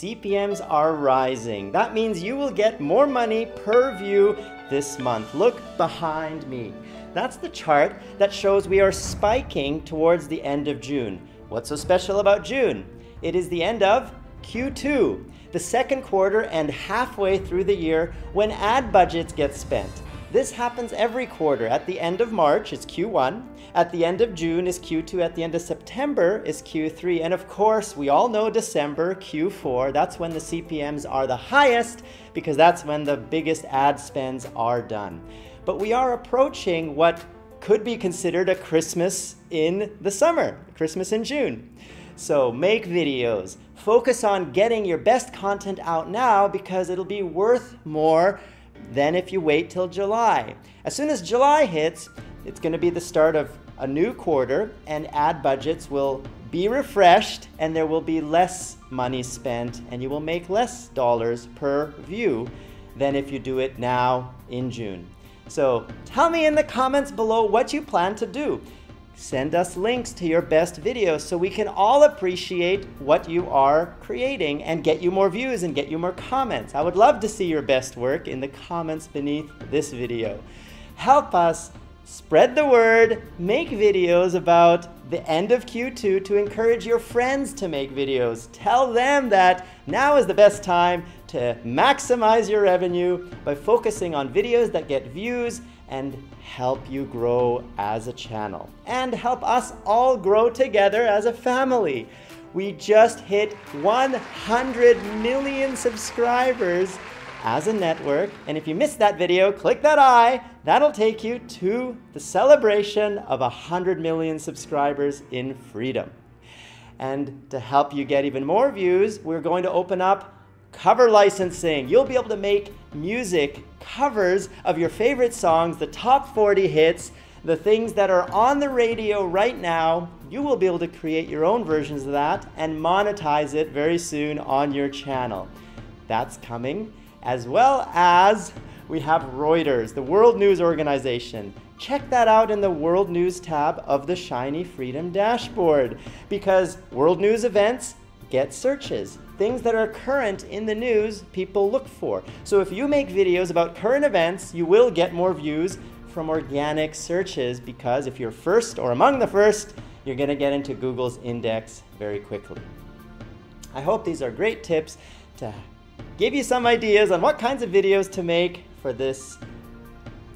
CPMs are rising. That means you will get more money per view this month. Look behind me. That's the chart that shows we are spiking towards the end of June. What's so special about June? It is the end of Q2, the second quarter and halfway through the year when ad budgets get spent. This happens every quarter. At the end of March is Q1, at the end of June is Q2, at the end of September is Q3, and of course, we all know December, Q4, that's when the CPMs are the highest because that's when the biggest ad spends are done. But we are approaching what could be considered a Christmas in the summer, Christmas in June. So make videos, focus on getting your best content out now because it'll be worth more than if you wait till July. As soon as July hits, it's going to be the start of a new quarter and ad budgets will be refreshed and there will be less money spent and you will make less dollars per view than if you do it now in June. So tell me in the comments below what you plan to do. Send us links to your best videos so we can all appreciate what you are creating and get you more views and get you more comments. I would love to see your best work in the comments beneath this video. Help us spread the word, make videos about the end of Q2 to encourage your friends to make videos. Tell them that now is the best time to maximize your revenue by focusing on videos that get views and help you grow as a channel and help us all grow together as a family. We just hit 100 million subscribers as a network. And if you missed that video, click that eye. That'll take you to the celebration of 100 million subscribers in freedom. And to help you get even more views, we're going to open up cover licensing. You'll be able to make music covers of your favorite songs, the top 40 hits, the things that are on the radio right now. You will be able to create your own versions of that and monetize it very soon on your channel. That's coming, as well as we have Reuters, the World News Organization. Check that out in the World News tab of the Shiny Freedom dashboard because world news events get searches. Things that are current in the news, people look for. So if you make videos about current events, you will get more views from organic searches because if you're first or among the first, you're going to get into Google's index very quickly. I hope these are great tips to give you some ideas on what kinds of videos to make for this,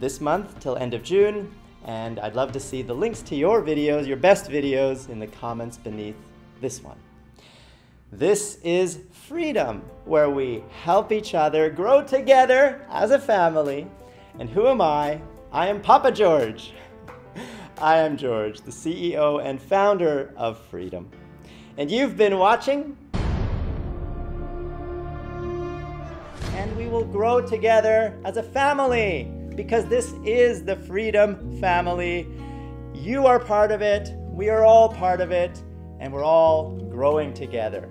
this month till end of June. And I'd love to see the links to your videos, your best videos, in the comments beneath this one. This is freedom, where we help each other grow together as a family. And who am I? I am Papa George. I am George, the CEO and founder of Freedom. And you've been watching. And we will grow together as a family because this is the Freedom family. You are part of it, we are all part of it, and we're all growing together.